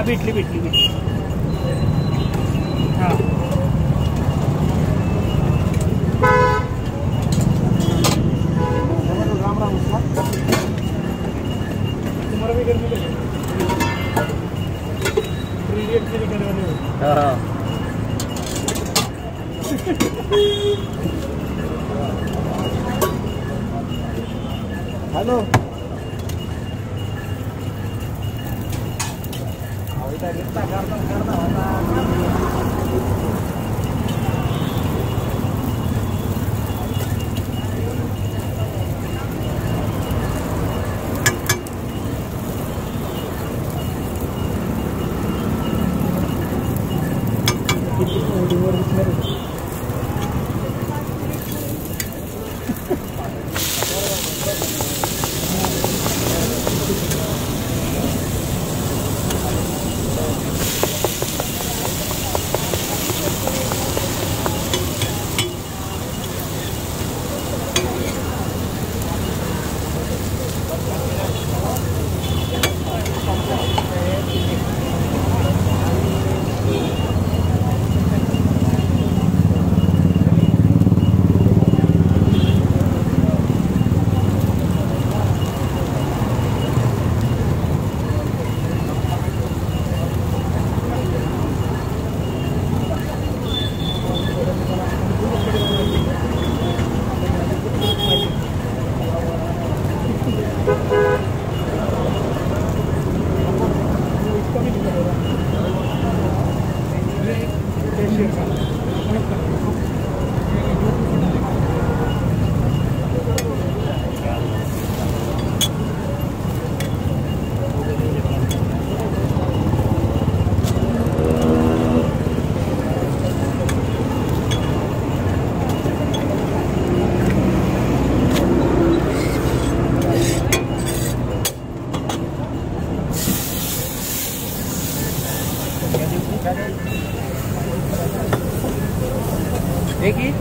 हाँ हाँ। भी करने लगे करने वाले हो। हॅलो Kita karton karena देखिए।